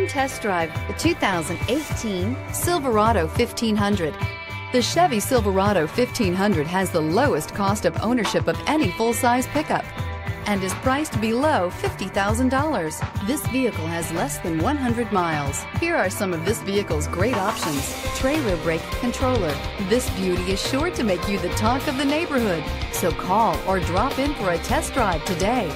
Come test drive the 2018 Silverado 1500. The Chevy Silverado 1500 has the lowest cost of ownership of any full-size pickup and is priced below $50,000. This vehicle has less than 100 miles. Here are some of this vehicle's great options. Trailer brake controller. This beauty is sure to make you the talk of the neighborhood. So call or drop in for a test drive today.